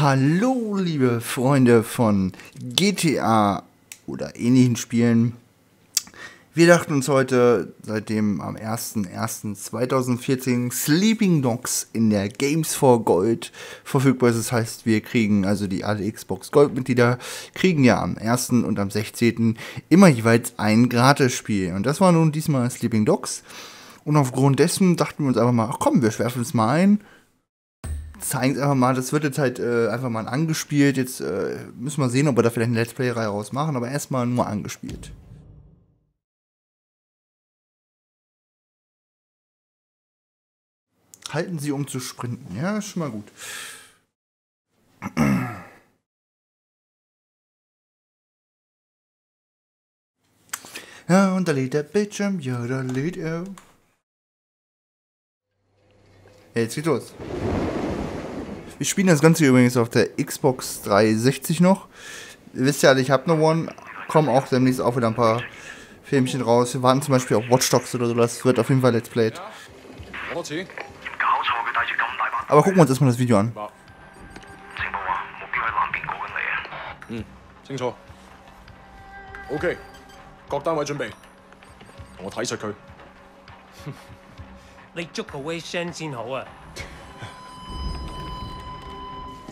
Hallo, liebe Freunde von GTA oder ähnlichen Spielen. Wir dachten uns heute, seitdem am 01.01.2014 Sleeping Dogs in der Games for Gold verfügbar ist, das heißt, wir kriegen, also die alle Xbox Gold-Mitglieder, kriegen ja am 1. und am 16. immer jeweils ein Gratis-Spiel. Und das war nun diesmal Sleeping Dogs. Und aufgrund dessen dachten wir uns einfach mal, ach komm, wir schwerfen es mal ein zeigen es einfach mal. Das wird jetzt halt äh, einfach mal angespielt. Jetzt äh, müssen wir sehen, ob wir da vielleicht eine Let's Play-Reihe rausmachen, aber erstmal nur angespielt. Halten Sie, um zu sprinten. Ja, ist schon mal gut. Ja, und da lädt der Bildschirm. Ja, da lädt er. Jetzt geht's los. Wir spielen das Ganze übrigens auf der Xbox 360 noch. Ihr wisst ja alle, ich habe eine One. Kommen auch demnächst auch wieder ein paar Filmchen raus. Wir warten zum Beispiel auf Watch Dogs oder so. Das wird auf jeden Fall Let's Played. Aber gucken wir uns erstmal das Video an. 情报话目标喺南边过紧嚟啊！嗯，清楚。OK，各单位准备，同我睇实佢。你捉个 Wei Shen 先好啊！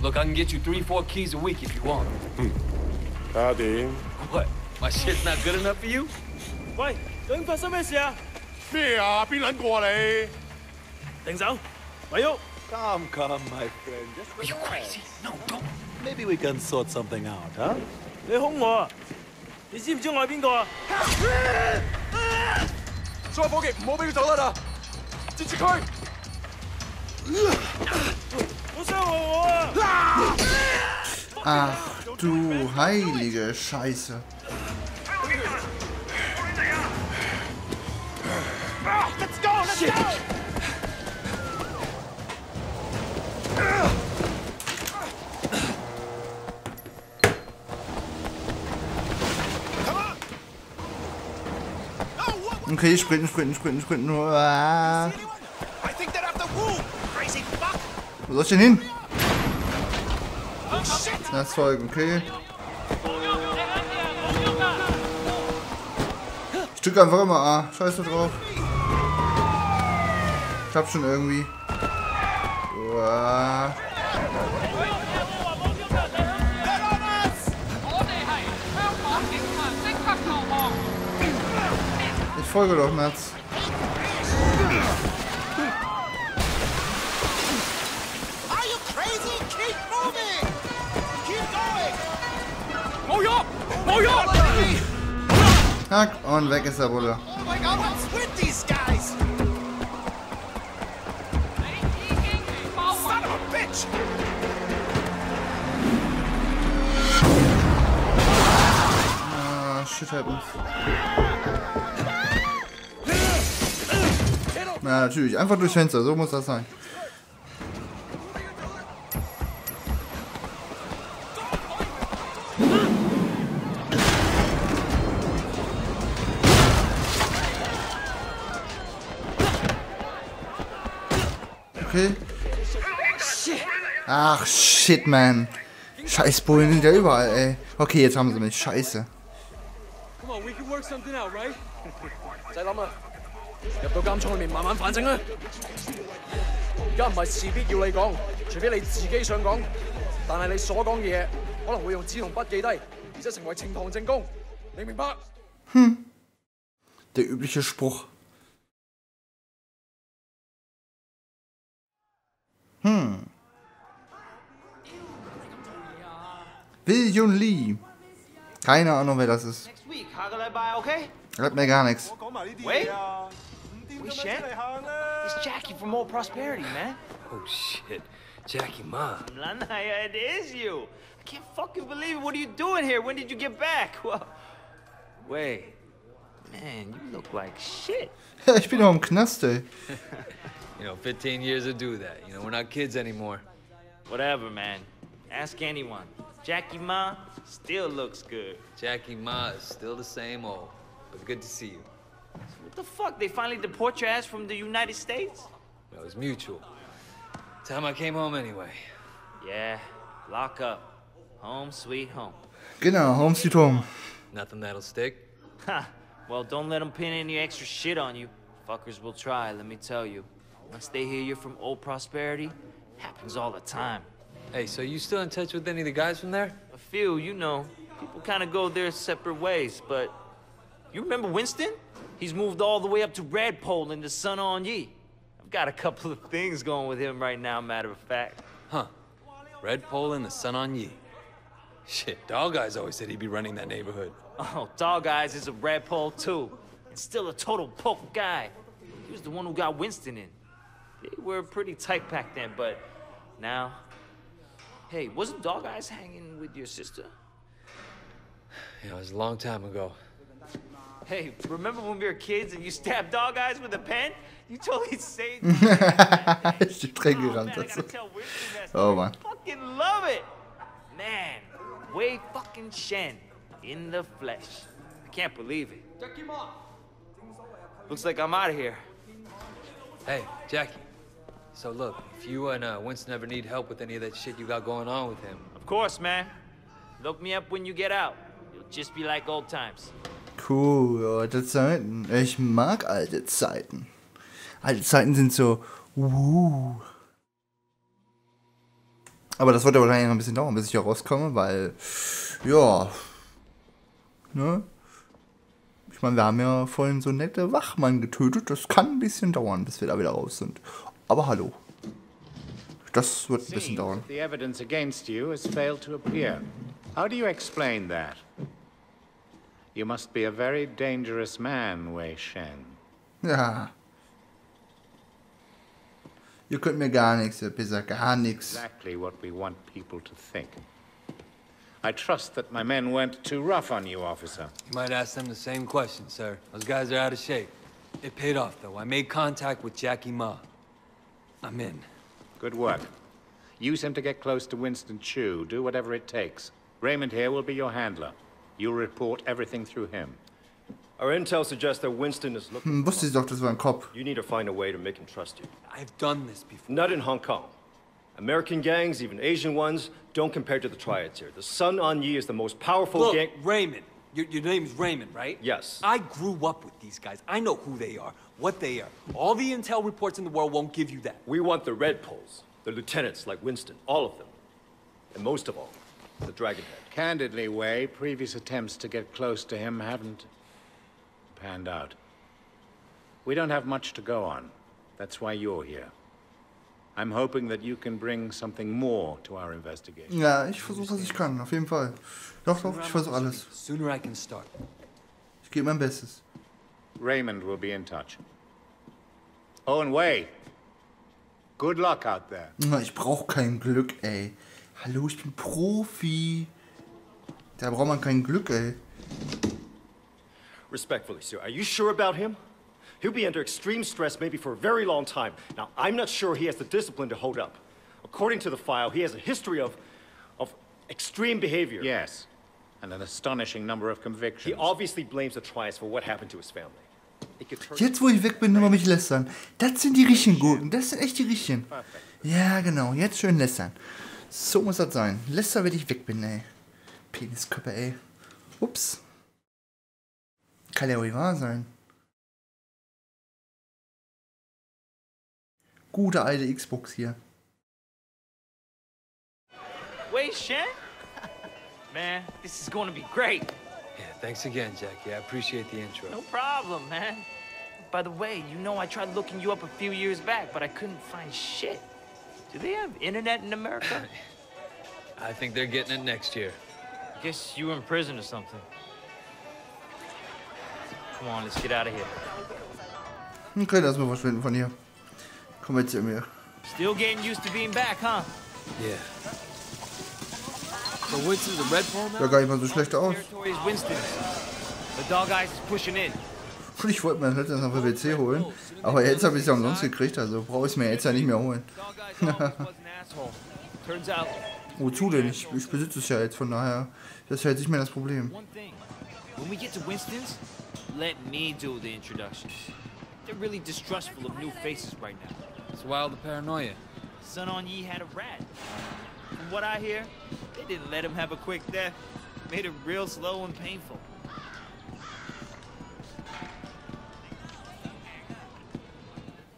Look, I can get you three, four keys a week if you want. 睇下点？ What? My shit's not good enough for you? 喂，究竟发生咩事啊？咩啊？边撚个啊你？停手，咪喐！ Come, come, my friend. Just Are you relax. crazy? No, don't. Maybe we can sort something out, huh? 你凶我啊！你知唔知我系边个啊？所有伙计唔好俾佢走得啦！截住佢！ Ach du heilige Scheiße. Okay, sprinten, sprinten, sprinten, sprinten. Ah. Wo soll ich denn hin? Das folgen, okay. Ich drücke einfach immer A. Scheiße drauf. Ich hab schon irgendwie. Ich folge doch, Mats. Hack und weg ist der Bulle. Oh! Ah, shit happens. Na, natürlich. Einfach durchs Fenster. So muss das sein. Okay. Ach, shit, man. Scheiß Bullen sind ja überall, ey. Okay, jetzt haben sie mich. Scheiße. Come on, we can work something out, right? 唔使谂啊！入到监仓里面慢慢反省啦。而家唔系事必要你讲，除非你自己想讲。但系你所讲嘅嘢可能会用纸同笔记低，而且成为呈堂证供。你明白？ Der übliche Spruch. Jun Lee. Keine Ahnung, wer das ist. Hört mir gar nichts. Wait. Wait, shit. It's Jackie from Old Prosperity, man. Oh, shit. Jackie, ma. Lanaya, it is you. I can't fucking believe it. What are you doing here? When did you get back? Well, wait. Man, you look like shit. ich bin doch im Knast, ey. you know, 15 years to do that. You know, we're not kids anymore. Whatever, man. Ask anyone. Jackie Ma still looks good. Jackie Ma is still the same old. But good to see you. What the fuck? They finally deport your ass from the United States? That was mutual. Time I came home anyway. Yeah, lock up. Home sweet home. Genau, Home Sweet Home. Nothing that'll stick. Ha! Well, don't let them pin any extra shit on you. Fuckers will try, let me tell you. Once they hear you're from old prosperity, happens all the time. Hey, so you still in touch with any of the guys from there? A few, you know, people kind of go their separate ways, but you remember Winston? He's moved all the way up to Redpole in the Sun On Yi. I've got a couple of things going with him right now, matter of fact. Huh. Red Pole and the Sun on Yi. Shit, Dog Eyes always said he'd be running that neighborhood. Oh, Dog Eyes is a Redpole too. And still a total poke guy. He was the one who got Winston in. They were pretty tight back then, but now. Hey, wasn't Dog Eyes hanging with your sister? You know, it was a long time ago. Hey, remember when we were kids and you stabbed Dog Eyes with a pen? You totally saved me. ist die Träne Oh, man, gerannt. I Das. gotta tell Winston that Oh, story. Mann. Fucking love it. Man, way fucking Shen in the flesh. I can't believe it. Looks like I'm out of here. Hey, Jackie. So look, if you and uh, Winston ever need help with any of that shit you got going on with him, Of course, man. Look me up when you get out. It'll just be like old times. Cool, alte Zeiten. Ich mag alte Zeiten. Alte Zeiten sind so. Uh. Aber das wird ja wahrscheinlich noch ein bisschen dauern, bis ich hier rauskomme, weil. Ja. Ne? Ich meine, wir haben ja vorhin so nette Wachmann getötet. Das kann ein bisschen dauern, bis wir da wieder raus sind. Aber hallo. Das wird ein bisschen dauern. the evidence against you has failed to appear. How do you explain that? You must be a very dangerous man, Wei Shen. Ja. Ihr könnt mir gar nichts, ihr Pisser, gar nichts. Exactly what we want people to think. I trust that my men weren't too rough on you, officer. you might ask them the same question, sir. Those guys are out of shape. It paid off, though. I made contact with Jackie Ma. I'm in. Good work. Use him to get close to Winston Chu. Do whatever it takes. Raymond here will be your handler. You'll report everything through him. Our intel suggests that Winston is looking. Hm, wusste ich doch, das war ein Kopf. You need to find a way to make him trust you. I've done this before. Not in Hong Kong. American gangs, even Asian ones, don't compare to the triads here. The Sun On Yi is the most powerful Look, gang. Raymond. Your, your name's Raymond, right? Yes. I grew up with these guys. I know who they are, what they are. All the intel reports in the world won't give you that. We want the Red Poles, the lieutenants like Winston, all of them. And most of all, the Dragonhead. Candidly, Wei, previous attempts to get close to him haven't panned out. We don't have much to go on. That's why you're here. I'm hoping that you can bring something more to our investigation. Ja, ich versuche, was ich kann, auf jeden Fall. Doch, doch, ich versuche alles. Sooner I can start. Ich gebe mein Bestes. Raymond will be in touch. And Wei, good luck out there. Na, Ich brauche kein Glück, ey. Hallo, ich bin Profi. Da braucht man kein Glück, ey. Respectfully, sir, are you sure about him? He'll be under extreme stress maybe for a very long time. Now, I'm not sure he has the discipline to hold up. According to the file, he has a history of, of extreme behavior. Yes, and an astonishing number of convictions. He obviously blames the trials for what happened to his family. Jetzt, wo ich weg bin, immer mich lästern. Das sind die richtigen Gurken. Das sind echt die richtigen. Ja, genau. Jetzt schön lästern. So muss das sein. Läster, wenn ich weg bin, ey. Peniskörper, ey. Ups. Kann ja wohl wahr sein. Gute alte Xbox hier. Wei Shen? man, this is to be great. Yeah, thanks again, Jackie. I appreciate the intro. No problem, man. By the way, you know I tried looking you up a few years back, but I couldn't find shit. Do they have internet in America? I think they're getting it next year. Guess you were in prison or something. Come on, let's get out of here. Okay, lass mal verschwinden von hier. Komm jetzt zu mir. Still getting used to being back, huh? Yeah. Sah gar nicht mal so schlecht aus. Territory is Winston's. The dog eyes is pushing in. Und ich wollte mir das letztens auf WC holen. Aber jetzt habe ich es ja umsonst gekriegt, also brauche ich es mir jetzt ja nicht mehr holen. Wozu denn? Ich, ich besitze es ja jetzt, von daher. Das ist ja jetzt nicht mehr das Problem. one thing. When we get to Winston's, let me do the introductions. They're really distrustful of new faces right now. It's wild the paranoia. Sun On Yi had a rat. From what I hear, they didn't let him have a quick death. Made it real slow and painful.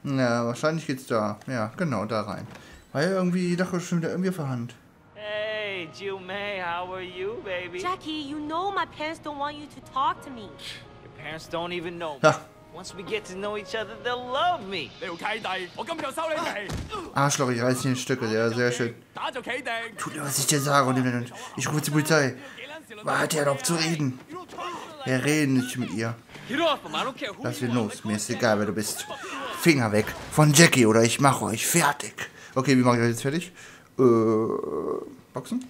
Ja, wahrscheinlich geht's da. Ja, genau, da rein. War ja irgendwie doch schon wieder irgendwie verhandelt. Hey, Jill May, how are you, baby? Jackie, you know my parents don't want you to talk to me. Your parents don't even know me. Once we get to know each other, they'll love me. Arschloch, ich reiß ihn in Stücke. Ja, sehr schön. Tut dir, was ich dir sage und. Ich rufe die Polizei. Warte, er noch zu reden. Wir reden nicht mit ihr. Lass ihn los. Mir ist egal, wer du bist. Finger weg von Jackie oder ich mache euch fertig. Okay, wie mache ich euch jetzt fertig? Äh, Boxen?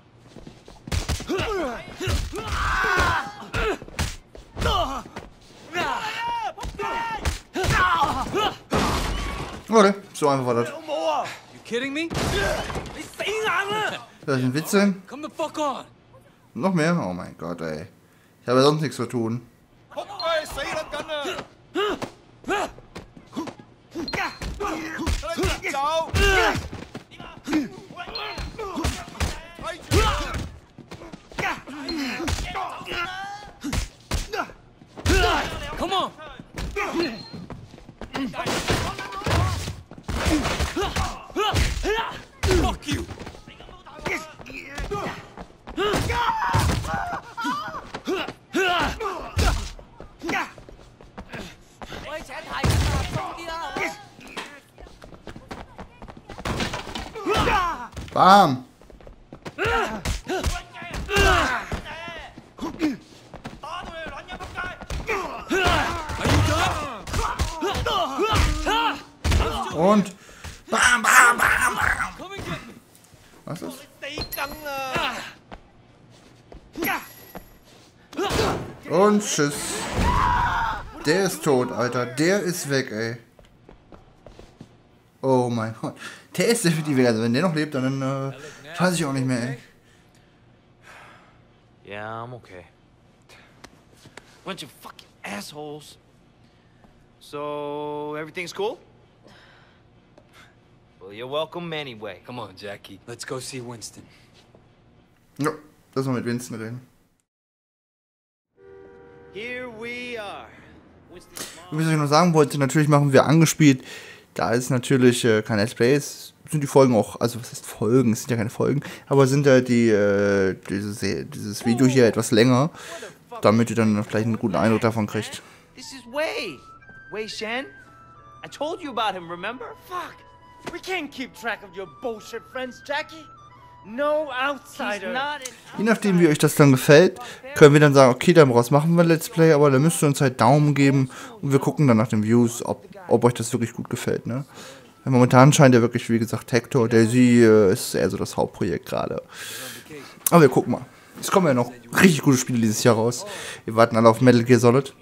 Okay, so einfach war das. Das sind Witze. Noch mehr? Oh mein Gott, ey. Ich habe ja sonst nichts zu tun. Come on. Fuck you. Bam! Und tschüss. Der ist tot, Alter. Der ist weg, ey. Oh mein Gott. Der ist definitiv weg. Also wenn der noch lebt, dann äh, weiß ich auch nicht mehr, ey. Yeah, I'm okay. Bunch of fucking assholes. So, everything's cool? Well, you're welcome anyway. Come on, Jackie. Let's go see Winston. Ja, lass mal mit Winston reden. Was ich noch sagen wollte, natürlich machen wir angespielt. Da ist natürlich äh, kein Let's Play, sind die Folgen auch, also was heißt Folgen, es sind ja keine Folgen, aber sind halt die, äh, diese, Se- dieses Video hier etwas länger, damit ihr dann gleich einen guten Eindruck davon kriegt. This is Wei. Wei Shen. I told you about him, remember? Fuck! We can't keep track of your bullshit friends, Jackie. Je nachdem, wie euch das dann gefällt, können wir dann sagen, okay, daraus machen wir Let's Play, aber dann müsst ihr uns halt Daumen geben und wir gucken dann nach den Views, ob, ob euch das wirklich gut gefällt, ne? Weil momentan scheint ja wirklich, wie gesagt, Hector, Daisy äh, ist eher so das Hauptprojekt gerade. Aber wir gucken mal. Es kommen ja noch richtig gute Spiele dieses Jahr raus. Wir warten alle auf Metal Gear Solid.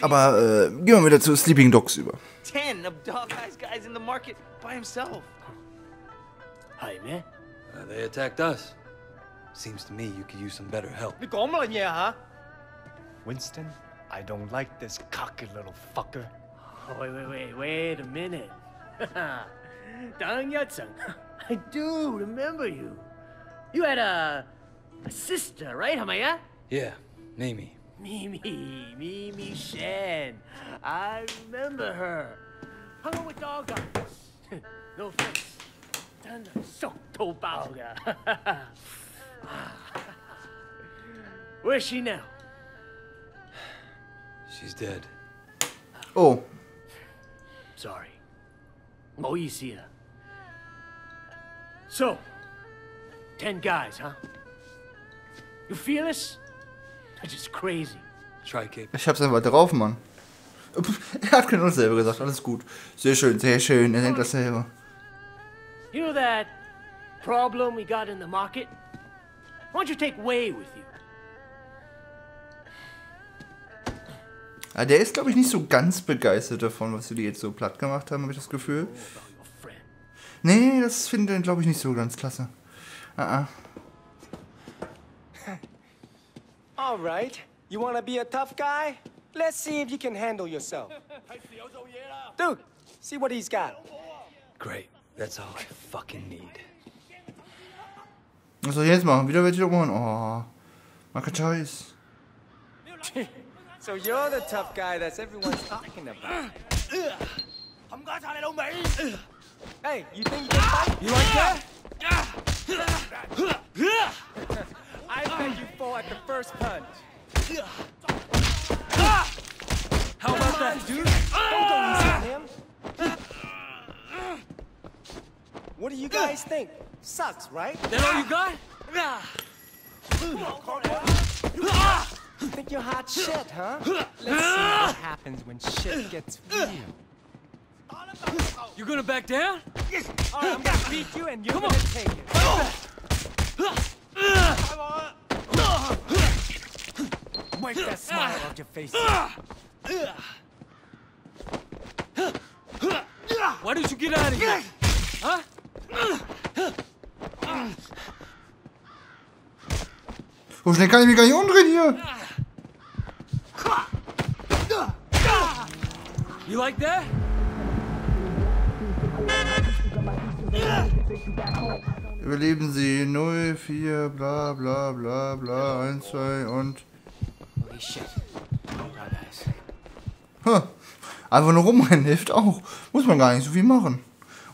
Aber äh, gehen wir wieder zu Sleeping Dogs über. 10 of Dog Eyes guys in the market by himself. Hey, man. Uh, they attacked us. Seems to me you could use some better help. 你讲乜嘢吓？Winston, I don't like this cocky little fucker. Wait, wait, wait, wait a minute. 等一阵 I do remember you. You had a, a sister, right? 系咪啊 Yeah, Mimi. Mimi, Mimi Shen. I remember her. Hung out with dog guys. no offense. Eltern? So, Taubauge. Where is she now? She's dead. Oh. Sorry. Moisia. So, ten guys, huh? You feel this? That's just crazy. Ich hab's einfach drauf, Mann. er hat genau dasselbe gesagt, alles gut. Sehr schön, sehr schön, er nennt dasselbe. You know that problem we got in the market? Why don't you take Wei with you? Ja, der ist, glaube ich, nicht so ganz begeistert davon, was wir die jetzt so platt gemacht haben, habe ich das Gefühl. Nee, das findet er, glaube ich, nicht so ganz klasse. Ah, ah. All right. You want to be a tough guy? Let's see if you can handle yourself. Dude, see what he's got. Great. That's all I fucking need. Was soll ich jetzt machen? Wieder welche umhauen? Oh, Maka Choice. so you're the tough guy that's everyone's talking about. Hey, you think you can fight? You like that? I bet you fall at the first punch. How about that, dude? Don't go easy on him. What do you guys think? Sucks, right? That all you got? You think you're hot shit, huh? Let's see what happens when shit gets real. You gonna back down? All right, I'm gonna beat you and you're Come gonna on. take it. Wipe that smile off your face. Why don't you get out of here? Huh? So schnell kann ich mich gar nicht umdrehen hier. You like that? Überleben Sie 0, 4, bla bla bla bla, 1, 2 und. Holy shit. Ha, einfach nur rumrennen hilft auch. Muss man gar nicht so viel machen.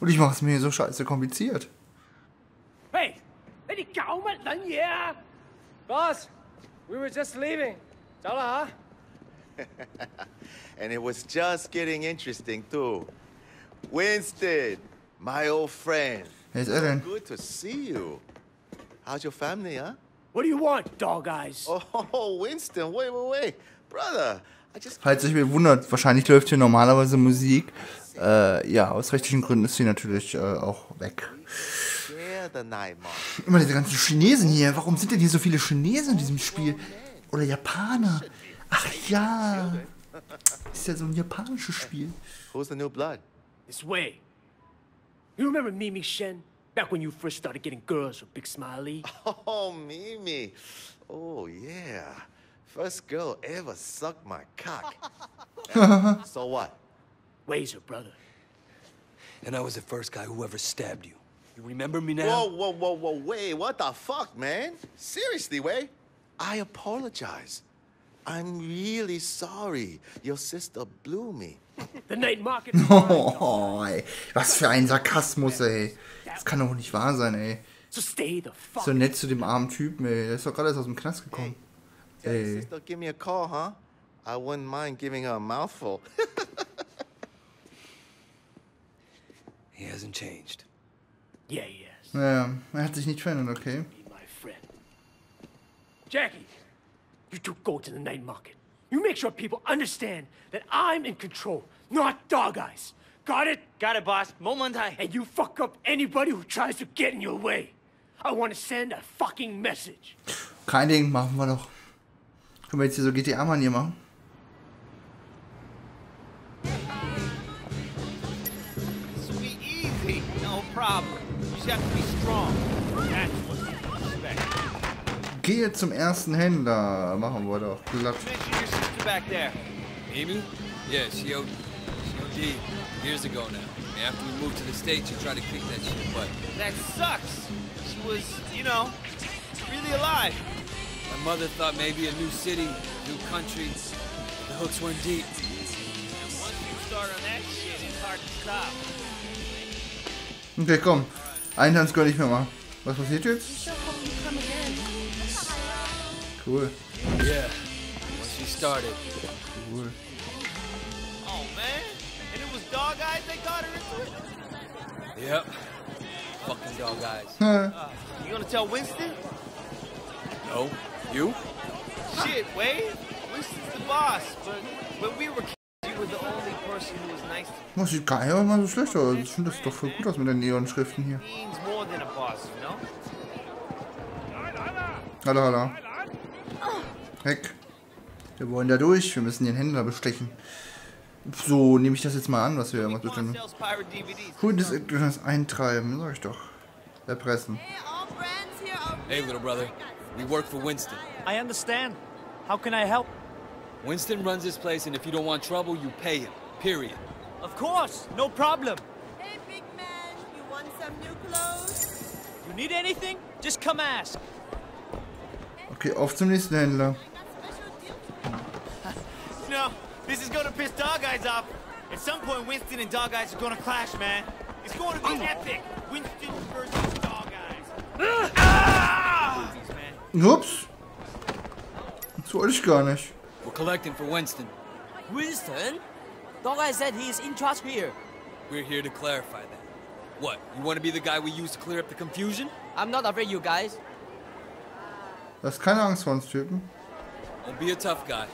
Und ich mache es mir so scheiße kompliziert. Hey, wenn ich kaum mal lang hier. Boss, we were just leaving. Dollar, huh? and it was just getting interesting too. Winston, my old friend. Hey, Eren. So good to see you. How's your family, huh? What do you want, dog eyes? Oh, Winston, wait, wait, wait. Brother, I just... Falls euch wundert, wahrscheinlich läuft hier normalerweise Musik, äh, ja, aus rechtlichen Gründen ist sie natürlich äh, auch weg. Immer diese ganzen Chinesen hier. Warum sind denn hier so viele Chinesen in diesem Spiel? Oder Japaner? Ach ja. Ist ja so ein japanisches Spiel. Who's the new blood? This way. You remember Mimi Shen? Back when you first started getting girls with Big Smiley? Oh, Mimi. Oh, yeah. First girl ever sucked my cock. so what? Way's her brother. And I was the first guy who ever stabbed you. You remember me now? Whoa, whoa, whoa, whoa, wait, what the fuck, man? Seriously, Way? I apologize. I'm really sorry. Your sister blew me. The night market. Oh, ey. Was für ein Sarkasmus, ey. Das kann doch nicht wahr sein, ey. So stay the fuck. So nett zu dem armen Typen, ey. Der ist doch gerade erst aus dem Knast gekommen. Tell your Ey. sister give me a call, huh? I wouldn't mind giving her a mouthful. He hasn't changed. Yeah, he has. Ja, er hat sich nicht verändert, okay. My friend. Jackie, you two go to the night market. You make sure people understand that I'm in control, not dog eyes. Got it? Got it, boss. Momentai. And you fuck up anybody who tries to get in your way. I want to send a fucking message. Kein Ding, machen wir doch. Können wir jetzt hier so GTA-Manier machen? Problem. You just have to be strong. That's what you expect. Gehe zum ersten Händler. Machen wir doch. Glatt. Mention your sister back there. Amy? Yeah, she OD. She OD years ago now. After we moved to the States, she tried to kick that shit butt. That sucks. She was, you know, really alive. My mother thought maybe a new city, new country. The hooks weren't deep. And once you start on that shit, it's hard to stop. Okay, komm. Einen Tanz gönn ich mir mal. Was passiert jetzt? Cool. Yeah. Once she started. Cool. Oh, man. And it was dog eyes they got her into it? Yep. Fucking dog eyes. Uh, you gonna tell Winston? No. You? Shit, Wade. Winston's the boss, but when we were Das sieht gar nicht mal so schlecht aus. Ich finde das doch voll gut aus mit den Neon-Schriften hier. Hallo, hallo. Heck. Wir wollen da durch. Wir müssen den Händler bestechen. So nehme ich das jetzt mal an, was wir pirate DVDs. Cool, das etwas eintreiben, sag ich doch. Erpressen. Hey, little brother. We work for Winston. I understand. How can I help? Winston runs this place, and if you don't want trouble, you pay him. Period. Of course, no problem. Hey, big man, you want some new clothes? You need anything? Just come ask. Okay, auf zum nächsten Händler. no, this is gonna piss Dog Eyes off. At some point, Winston and Dog Eyes are gonna clash, man. It's going to be epic. Winston versus Dog Eyes. Ah! Ups. Das wollte ich gar nicht. We're collecting for Winston. Winston? Dog Eye said he is in charge here. We're here to clarify that. What? You want to be the guy we use to clear up the confusion? I'm not afraid, you guys. Du hast keine Angst vor uns Typen. Don't be a tough guy.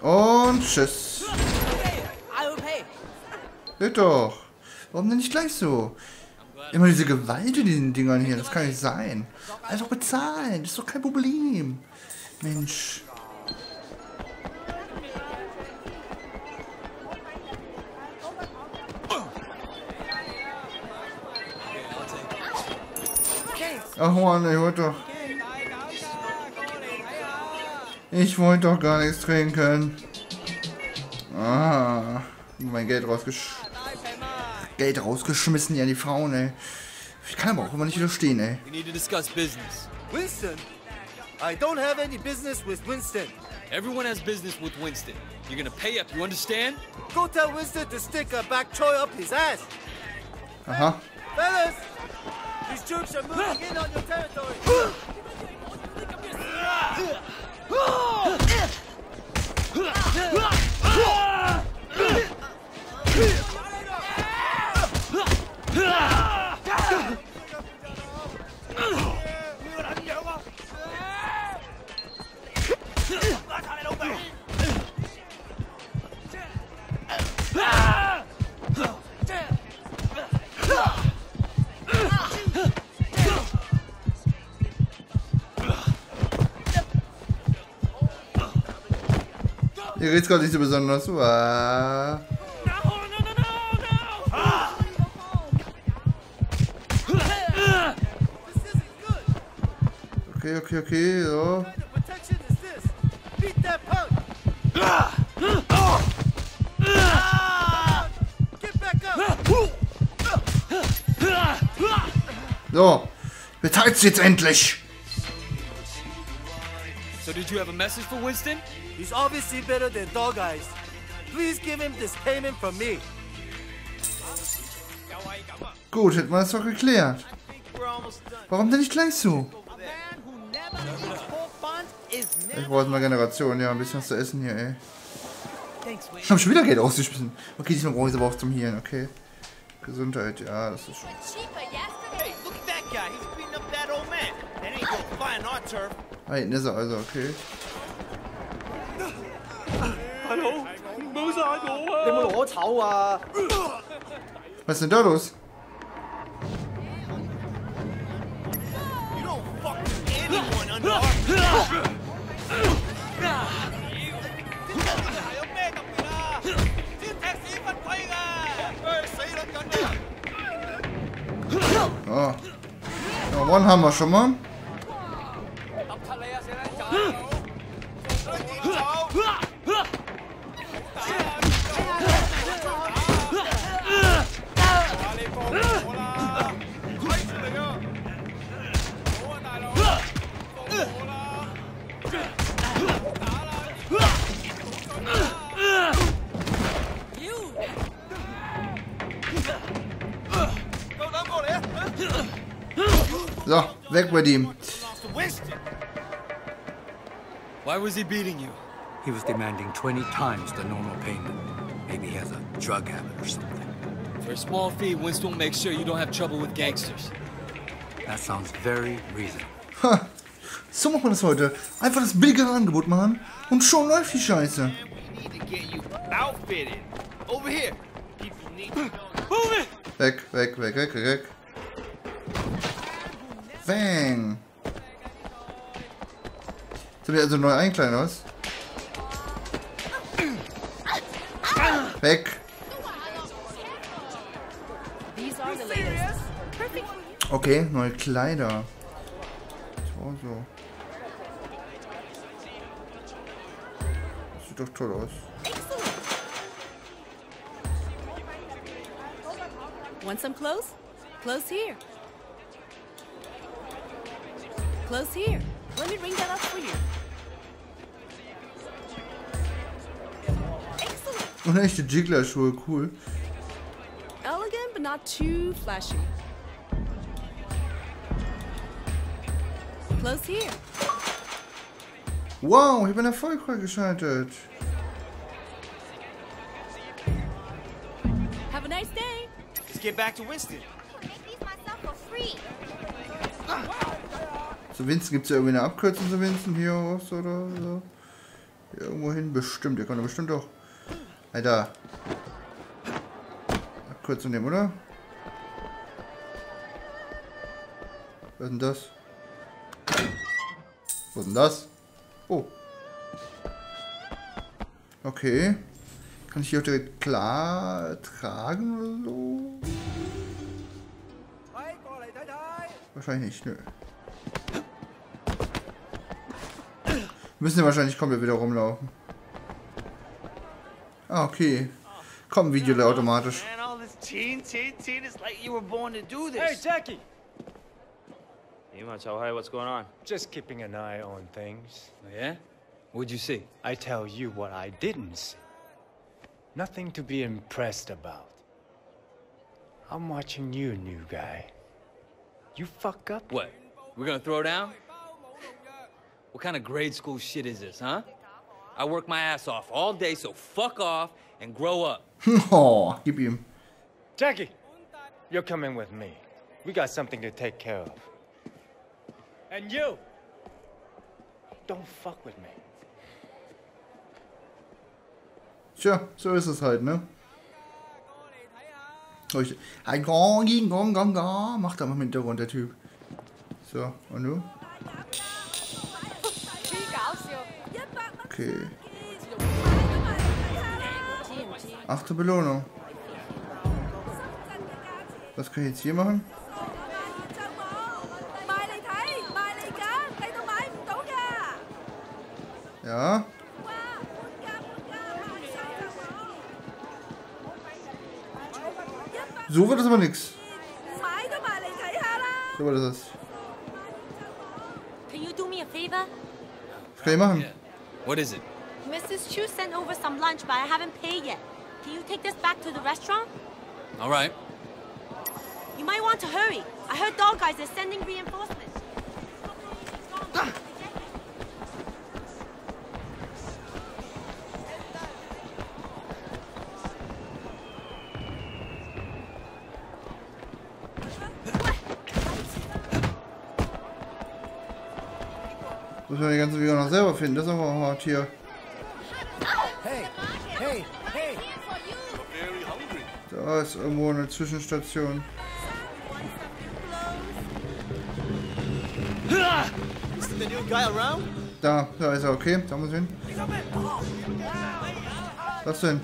Und tschüss. I will pay. Geht doch. Warum denn nicht gleich so? Immer diese Gewalt in diesen Dingern hier, das kann nicht sein. Einfach bezahlen, das ist doch kein Problem. Mensch. Ach man, ich wollte doch. Ich wollte doch gar nichts trinken. Ah, mein Geld rausgesch Geld rausgeschmissen, ja die Frauen, ey. Ich kann aber auch immer nicht widerstehen, ey. We need to discuss business. Winston? I don't have any business with Winston. Everyone has business with Winston. You're gonna pay up, you understand? Go tell Winston to stick a back choy up his ass. Aha. Fellas, these troops are moving in on your territory. geht's gerade nicht so besonders. Okay, okay, okay, so. So. Bezahlt's jetzt endlich. You have a message for Winston? He's obviously better than Dog Eyes. Please give him this payment from me. Gut, hätten wir das doch geklärt. Warum denn nicht gleich so? Ich brauche mal Generation, ja, ein bisschen was zu essen hier, ey. Ich habe schon wieder Geld ausgeschmissen. Okay, diesmal brauche ich es aber auch zum Hielen, okay. Gesundheit, ja, das ist schon. Ah, hinten ist er also, okay. Hallo? Halt Was ist denn da los? Oh. Ja, One haben wir schon mal. So, weg mit ihm. Why was he beating you? He was demanding 20 times the normal payment. Maybe he has a drug habit or something. For a small fee, Winston will make sure you don't have trouble with gangsters. That sounds very reasonable. Ha. So macht man das heute. Einfach das billigere Angebot machen und schon läuft die Scheiße. Outfitted. Over here. People need to know. Move it! Weg, weg, weg, weg, weg, weg. Bang. Sind wir also neu einkleiden aus? Weg. Okay, neue Kleider. So, so. Sieht doch toll aus. Want some clothes? Clothes here. Clothes here. Let me ring that up for you. Und echte Jiggler-Schuhe, cool. Elegant, but not too flashy. Close here. Wow, ich bin erfolgreich geschaltet. Have a nice day. Let's get back to Winston. Zu Vincent gibt es ja irgendwie eine Abkürzung zu Vincent hier aus oder so. Hier irgendwo hin bestimmt. Ihr könnt doch bestimmt auch. Alter. Abkürzung nehmen, oder? Was ist denn das? Was ist denn das? Oh. Okay. Kann ich hier auch direkt klar tragen oder so? Wahrscheinlich nicht, nö. Müssen wir wahrscheinlich komplett wieder rumlaufen. Ah, okay. Komm, Video automatisch. Teen, teen. It's like you born to. Hey, Jackie! Hey, Macho, hey, what's going on? Just keeping an eye on things. Yeah? What'd you see? I tell you what I didn't see. Nothing to be impressed about. I'm watching you, new guy. You fuck up? What? We're gonna throw down? What kind of grade school shit is this, huh? I work my ass off all day, so fuck off and grow up. oh, gib ihm. Jackie! You're coming with me. We got something to take care of. And you! Don't fuck with me. Tja, so ist es halt, ne? Oh, ein Gong, Gong, Gong, Gong, macht er mal im Hintergrund, der Typ. So, und du? Okay. Achte Belohnung. Was kann ich jetzt hier machen? Ja. So wird das aber nix. So wird das. Can you do me a favor? Was kann ich machen? What is it? Mrs. Chu sent over some lunch, but I haven't paid yet. Can you take this back to the restaurant? All right. You might want to hurry. I heard dog guys are sending reinforcements. Finden. Das ist aber hart hier. Hey, hey, hey! Da ist irgendwo eine Zwischenstation. Da, da ist er. Okay, da muss ich hin. Was denn?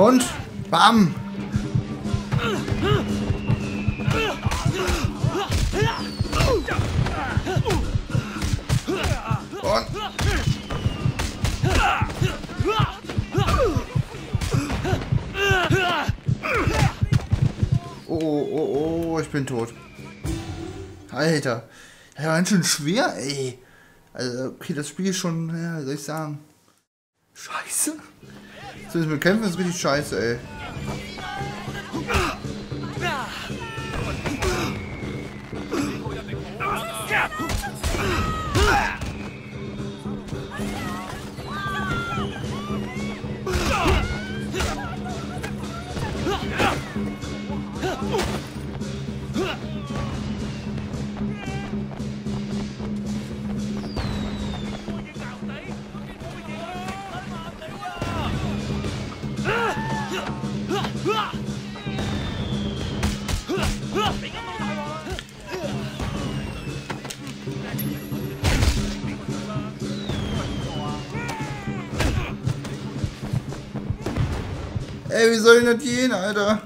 Und bam. Und Oh, oh, oh, oh, ich bin tot. Alter. Ja, ganz schön schwer, ey. Also, okay, das Spiel ist schon, ja, soll ich sagen? Scheiße. So, das mit Kämpfen ist richtig scheiße, ey. Ey, wie soll denn das gehen, Alter?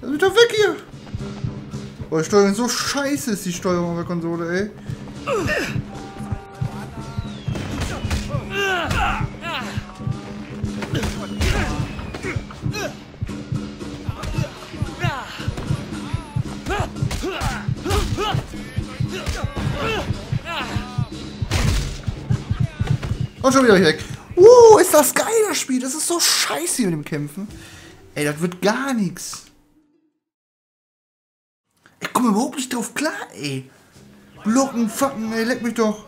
Lass mich doch weg hier! Boah, die Steuerung so scheiße ist die Steuerung auf der Konsole, ey. Schon wieder weg. Uh, ist das geil, das Spiel. Das ist so scheiße hier mit dem Kämpfen. Ey, das wird gar nichts. Ich komme überhaupt nicht drauf klar, ey. Blocken, fucken, ey, leck mich doch.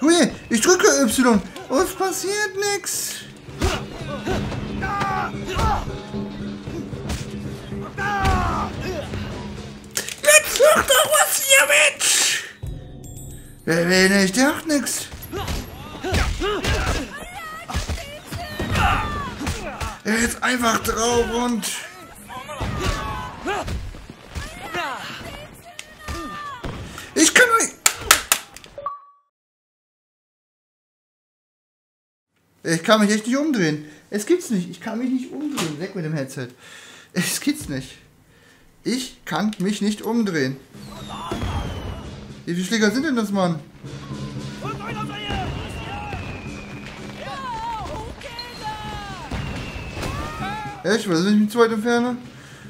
Junge, ich drücke Y und es passiert nichts. Jetzt doch was hier, Mensch! Wer will nicht, der macht nix. Jetzt einfach drauf und... Ich kann euch... Ich kann mich echt nicht umdrehen. Es gibt's nicht. Ich kann mich nicht umdrehen. Weg mit dem Headset. Es gibt's nicht. Ich kann mich nicht umdrehen. Wie viele Schläger sind denn das, Mann? Echt? Was ist, wenn ich mich zu weit entferne?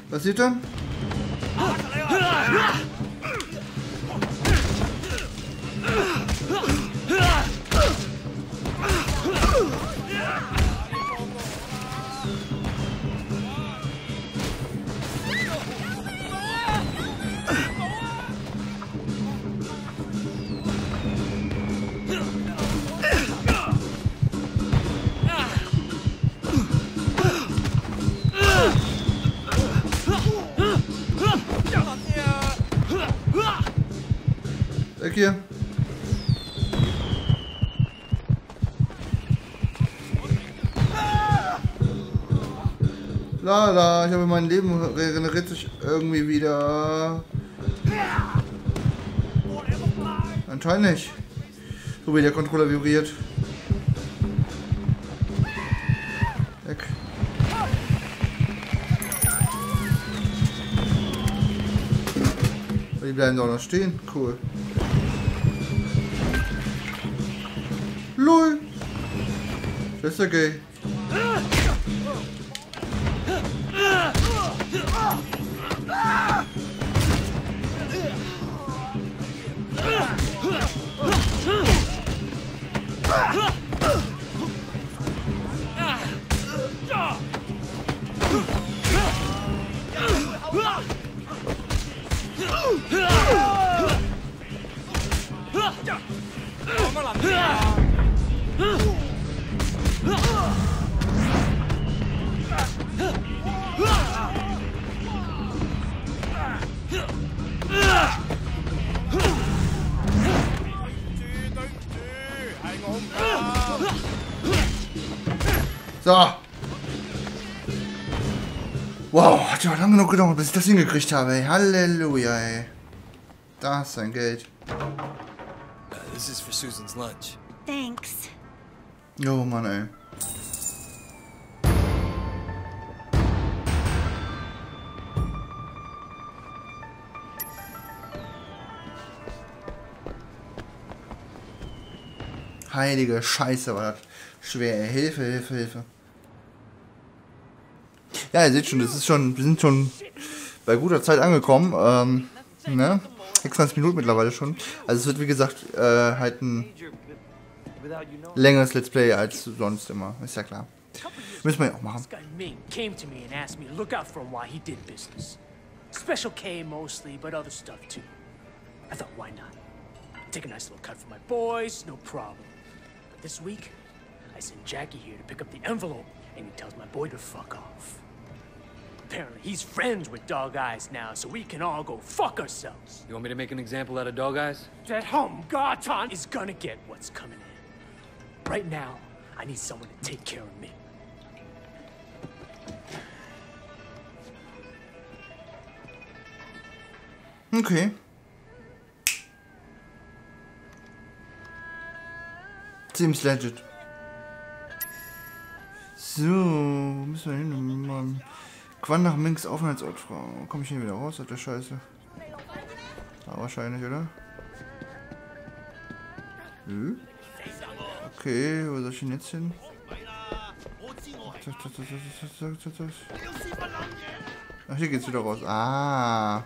Was passiert dann? Lala, ich habe mein Leben regeneriert sich irgendwie wieder. Anscheinend nicht. So wie der Controller vibriert. Weg. Die bleiben doch noch stehen. Cool. LOL. 啊嗯嗯嗯嗯驾驾驾驾驾驾驾驾驾驾 So. Wow, hat ja lange genug gedauert, bis ich das hingekriegt habe, ey. Halleluja, ey. Da ist sein Geld. This is for Susan's lunch. Thanks. Oh Mann, ey. Heilige Scheiße, war das schwer. Hilfe, Hilfe, Hilfe. Ja, ihr seht schon, das ist schon, wir sind schon bei guter Zeit angekommen. Ähm, ne? 26 Minuten mittlerweile schon. Also es wird wie gesagt äh, halt ein längeres Let's Play als sonst immer. Ist ja klar. Müssen wir ja auch machen. Special K mostly, but other stuff too. I thought, why not? Take a nice little cut for my boys, no problem. But this week, I sent Jackie here to pick up the envelope, and he tells my boy to fuck off. Apparently, he's friends with Dog Eyes now, so we can all go fuck ourselves. You want me to make an example out of Dog Eyes? That home Garton is gonna get what's coming in. Right now, I need someone to take care of me. Okay. Seems legit. So, wo müssen wir hin? Mann. Quan nach Minks Aufenthaltsort fragen. Komm ich hier wieder raus aus der Scheiße? Ja, wahrscheinlich, oder? Nö. Okay, wo soll ich denn jetzt hin? Ach, hier geht's wieder raus. Ah.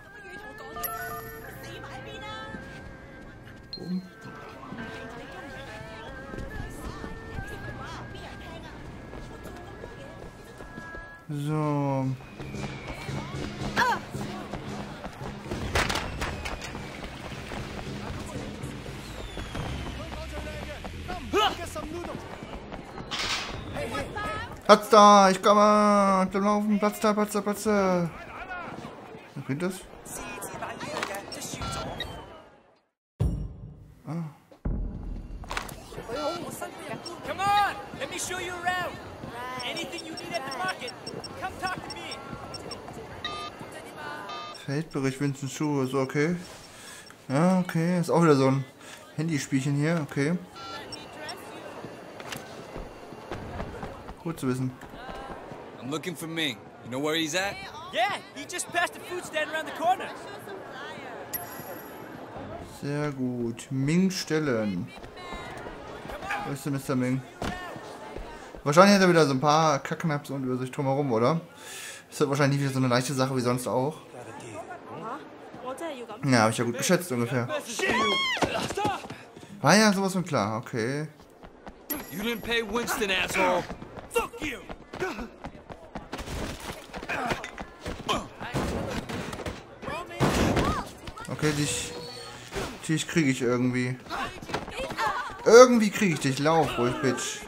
So. Platz da, ich komme. Bleib laufen, Platz da, Platz da, Platz da. Was bringt das? Feldbericht Vincent Schuhe, so okay. Ja, okay. Ist auch wieder so ein Handyspielchen hier, okay. Gut zu wissen. I'm looking for Ming. You know where he's at? Yeah, he just passed the food stand around the corner. Sehr gut. Ming stellen. Wo ist denn Mr. Ming? Wahrscheinlich hat er wieder so ein paar Kacknaps und über sich drumherum, oder? Das wird wahrscheinlich wieder so eine leichte Sache wie sonst auch. Ja, habe ich ja gut geschätzt ungefähr. War ja sowas von klar, okay. Okay, dich. Dich kriege ich irgendwie. Irgendwie kriege ich dich. Lauf ruhig, Bitch.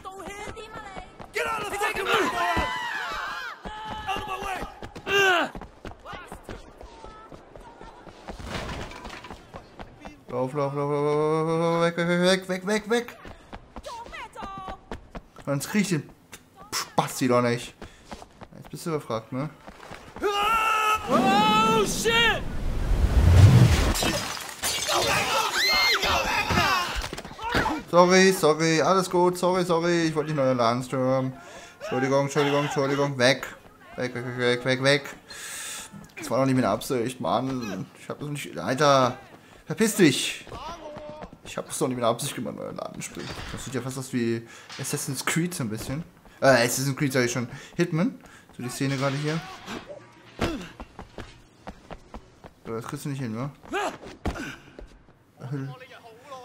Lauf, lauf, weg, weg, weg, weg, weg, weg. Sonst krieg ich den Spasti doch nicht. Jetzt bist du überfragt, ne? Oh shit! Sorry, sorry, alles gut, sorry, sorry, ich wollte nicht den Laden stören. Entschuldigung, Entschuldigung, Entschuldigung, weg. Weg, weg, weg, weg, weg, weg. Das war doch nicht meine Absicht, Mann. Ich hab das nicht. Alter, verpiss dich. Ich hab das doch nicht mit Absicht gemacht, euer Ladenspiel. Das sieht ja fast aus wie Assassin's Creed so ein bisschen. Äh, Assassin's Creed sag ich schon. Hitman. So die Szene gerade hier. Das kriegst du nicht hin, wa?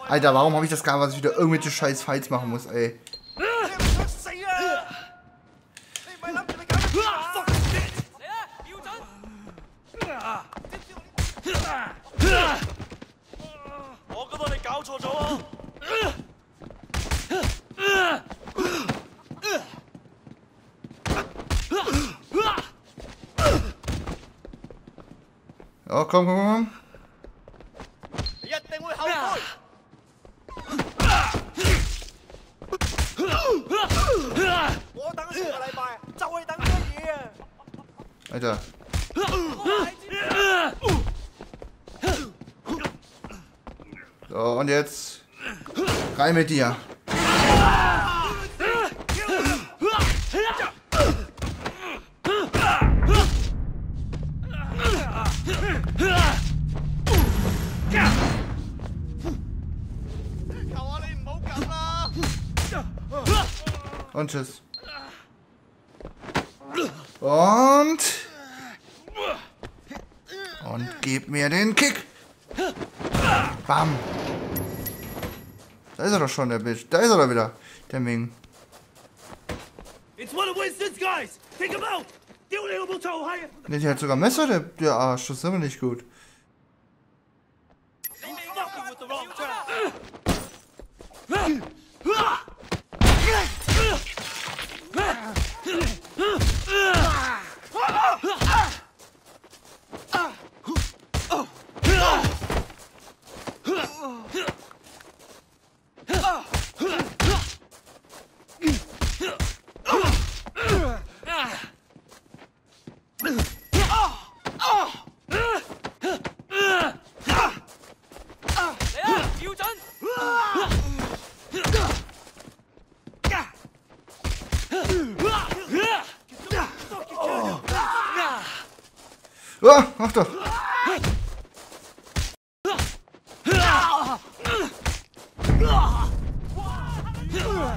Alter, warum habe ich das gar, was ich wieder irgendwelche scheiß Fights machen muss, ey? komm, komm, komm. Alter. So, und jetzt rein mit dir. Und tschüss. Und. Und gib mir den Kick. Bam. Da ist er doch schon, der Bitch. Da ist er doch wieder. Der Ming. It's one of Winston's guys! Take him out! The only able to hire. Ne, der hat sogar Messer, der, der Arsch. Das ist aber nicht gut. Ah,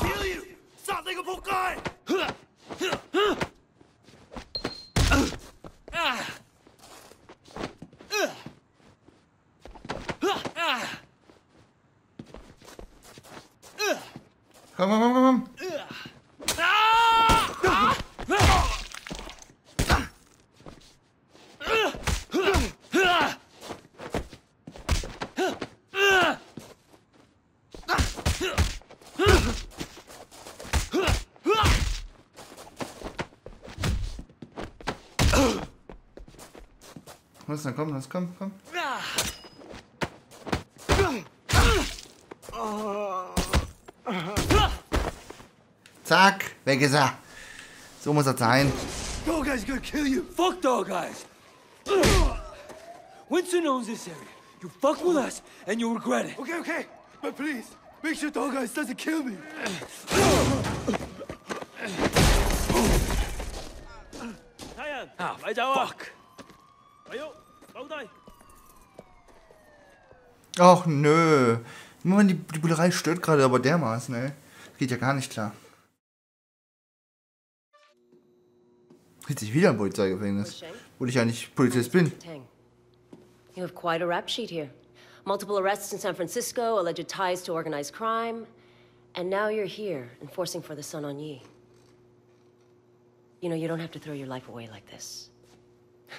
Kill you! Stop thinking about guy! Komm, komm, komm, komm. Was denn? Komm, los, komm, komm. Zack, weg ist er. So muss er sein. Dog guy's gonna kill you! Fuck dog eyes. Winston owns this area. You fuck with us, and you'll regret it. Okay, okay, but please, make sure Dog Eyes doesn't kill me. Ah, fuck. Ach nö. Mann, die, die Bullerei stört gerade aber dermaßen, ey. Geht ja gar nicht klar. Jetzt ich wieder im Polizeigefängnis. Obwohl ich eigentlich Polizist bin. You have quite a rap sheet here. Multiple arrests in San Francisco, alleged ties to organized crime, and now you're here, enforcing for the Sun on Yi. You know, you don't have to throw your life away like this.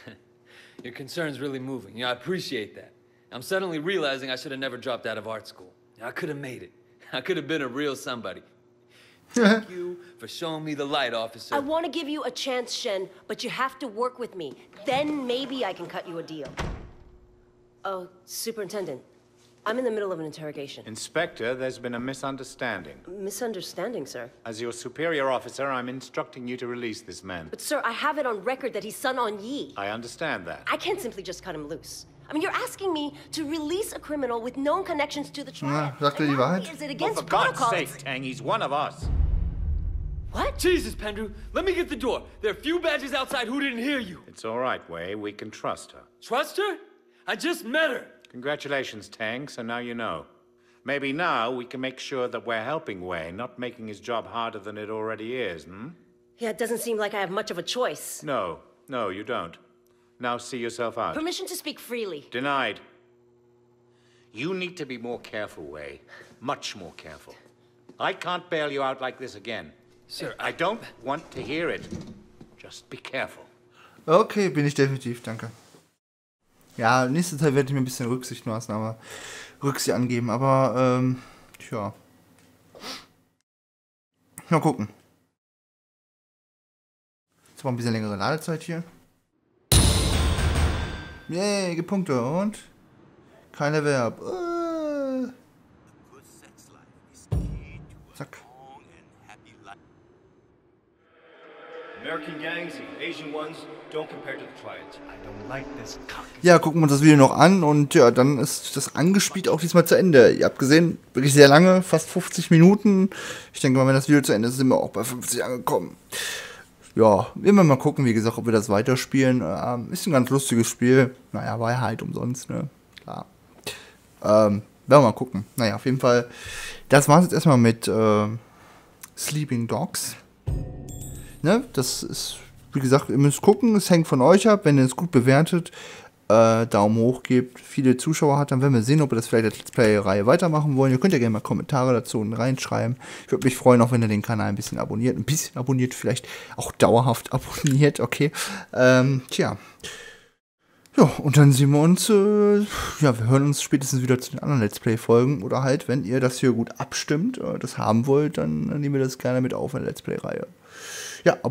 Your concern's really moving. Yeah, I appreciate that. I'm suddenly realizing I should have never dropped out of art school. I could have made it. I could have been a real somebody. Thank you for showing me the light, officer. I want to give you a chance, Shen, but you have to work with me. Then maybe I can cut you a deal. Oh, Superintendent, I'm in the middle of an interrogation. Inspector, there's been a misunderstanding. Misunderstanding, sir. As your superior officer, I'm instructing you to release this man. But, sir, I have it on record that he's Sun On Yi. I understand that. I can't simply just cut him loose. I mean, you're asking me to release a criminal with known connections to the Na, tribe. sagt er die Wahrheit? Is it Well, against for God's sake, Tang, he's one of us. What? Jesus, Pendrew, let me get the door. There are a few badges outside who didn't hear you. It's all right, Wei. We can trust her. Trust her? I just met her. Congratulations, Tang, so now you know. Maybe now we can make sure that we're helping Wei, not making his job harder than it already is, hmm? Yeah, it doesn't seem like I have much of a choice. No, no, you don't. Now see yourself out. Permission to speak freely. Denied. You need to be more careful, Wei. Much more careful. I can't bail you out like this again. Sir, I don't want to hear it. Just be careful. Okay, bin ich definitiv, danke. Ja, nächste Zeit werde ich mir ein bisschen Rücksicht maßen, Rücksicht angeben, aber ähm, tja. Mal gucken. Jetzt mal ein bisschen längere Ladezeit hier. Yay, Punkte und Kein Up. Äh. Zack. Ja, gucken wir uns das Video noch an und ja, dann ist das angespielt auch diesmal zu Ende. Ihr habt gesehen, wirklich sehr lange, fast 50 Minuten. Ich denke mal, wenn das Video zu Ende ist, sind wir auch bei 50 angekommen. Ja, wir werden mal gucken, wie gesagt, ob wir das weiterspielen. Ähm, ist ein ganz lustiges Spiel. Naja, war ja halt umsonst, ne? Klar. Ähm, werden wir mal gucken. Naja, auf jeden Fall. Das war es jetzt erstmal mit äh, Sleeping Dogs. Ne? Das ist, wie gesagt, ihr müsst gucken. Es hängt von euch ab. Wenn ihr es gut bewertet, äh, Daumen hoch gebt, viele Zuschauer hat, dann werden wir sehen, ob wir das vielleicht als Let's Play-Reihe weitermachen wollen. Ihr könnt ja gerne mal Kommentare dazu reinschreiben. Ich würde mich freuen, auch wenn ihr den Kanal ein bisschen abonniert. Ein bisschen abonniert, vielleicht auch dauerhaft abonniert, okay. Ähm, tja. Ja, und dann sehen wir uns, äh, ja, wir hören uns spätestens wieder zu den anderen Let's Play-Folgen. Oder halt, wenn ihr das hier gut abstimmt, äh, das haben wollt, dann nehmen wir das gerne mit auf in der Let's Play-Reihe. Ja,